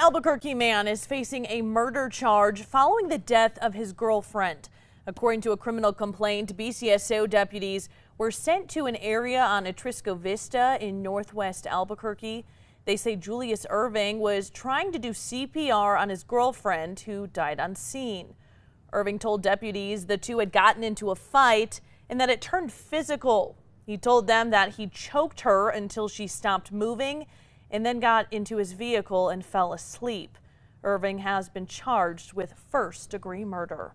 Albuquerque man is facing a murder charge following the death of his girlfriend. According to a criminal complaint, BCSO deputies were sent to an area on Atrisco Vista in northwest Albuquerque. They say Julius Irving was trying to do CPR on his girlfriend who died on scene. Irving told deputies the two had gotten into a fight and that it turned physical. He told them that he choked her until she stopped moving and then got into his vehicle and fell asleep. Irving has been charged with first degree murder.